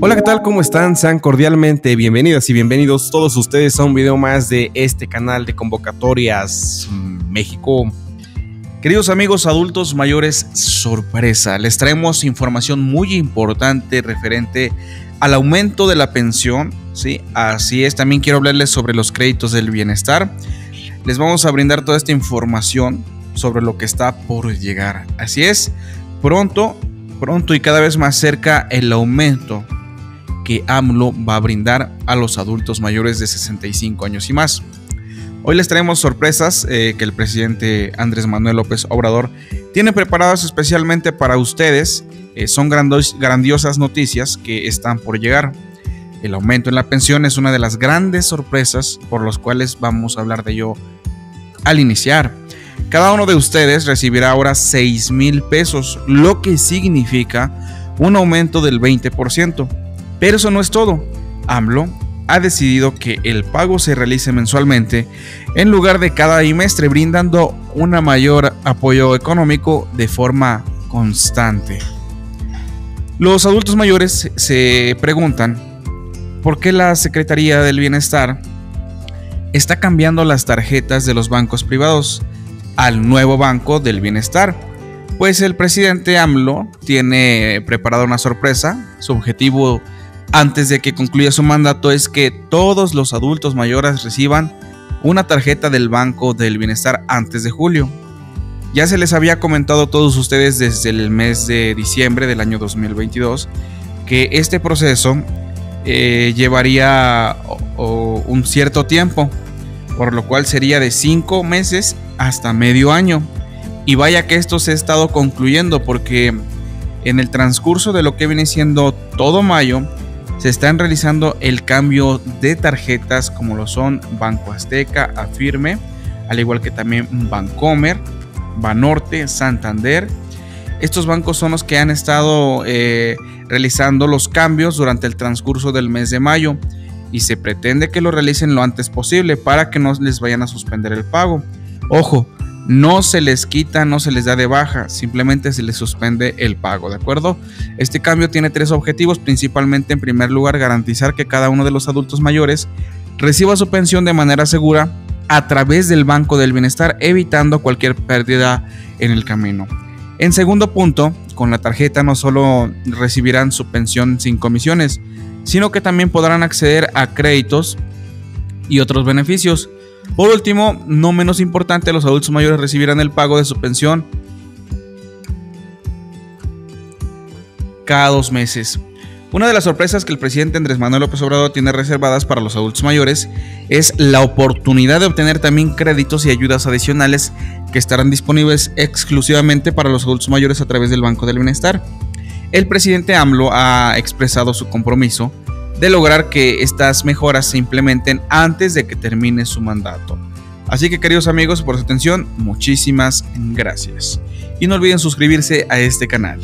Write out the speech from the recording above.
Hola, ¿qué tal? ¿Cómo están? Sean cordialmente bienvenidas y bienvenidos todos ustedes a un video más de este canal de convocatorias México. Queridos amigos adultos mayores, sorpresa, les traemos información muy importante referente al aumento de la pensión, ¿sí? Así es, también quiero hablarles sobre los créditos del bienestar. Les vamos a brindar toda esta información sobre lo que está por llegar. Así es, pronto, pronto y cada vez más cerca el aumento que AMLO va a brindar a los adultos mayores de 65 años y más. Hoy les traemos sorpresas eh, que el presidente Andrés Manuel López Obrador tiene preparadas especialmente para ustedes. Eh, son grandiosas noticias que están por llegar. El aumento en la pensión es una de las grandes sorpresas por las cuales vamos a hablar de ello al iniciar. Cada uno de ustedes recibirá ahora 6 mil pesos, lo que significa un aumento del 20%. Pero eso no es todo. AMLO ha decidido que el pago se realice mensualmente en lugar de cada trimestre, brindando un mayor apoyo económico de forma constante. Los adultos mayores se preguntan por qué la Secretaría del Bienestar está cambiando las tarjetas de los bancos privados al nuevo Banco del Bienestar. Pues el presidente AMLO tiene preparada una sorpresa. Su objetivo antes de que concluya su mandato es que todos los adultos mayores reciban una tarjeta del Banco del Bienestar antes de julio. Ya se les había comentado a todos ustedes desde el mes de diciembre del año 2022 que este proceso eh, llevaría un cierto tiempo, por lo cual sería de cinco meses hasta medio año. Y vaya que esto se ha estado concluyendo porque en el transcurso de lo que viene siendo todo mayo, se están realizando el cambio de tarjetas como lo son Banco Azteca, Afirme, al igual que también Bancomer, Banorte, Santander. Estos bancos son los que han estado eh, realizando los cambios durante el transcurso del mes de mayo y se pretende que lo realicen lo antes posible para que no les vayan a suspender el pago. Ojo, no se les quita, no se les da de baja, simplemente se les suspende el pago, ¿de acuerdo? Este cambio tiene tres objetivos, principalmente en primer lugar garantizar que cada uno de los adultos mayores reciba su pensión de manera segura a través del Banco del Bienestar, evitando cualquier pérdida en el camino. En segundo punto, con la tarjeta no solo recibirán su pensión sin comisiones, sino que también podrán acceder a créditos y otros beneficios. Por último, no menos importante, los adultos mayores recibirán el pago de su pensión cada dos meses. Una de las sorpresas que el presidente Andrés Manuel López Obrador tiene reservadas para los adultos mayores es la oportunidad de obtener también créditos y ayudas adicionales que estarán disponibles exclusivamente para los adultos mayores a través del Banco del Bienestar. El presidente AMLO ha expresado su compromiso de lograr que estas mejoras se implementen antes de que termine su mandato. Así que queridos amigos, por su atención, muchísimas gracias. Y no olviden suscribirse a este canal.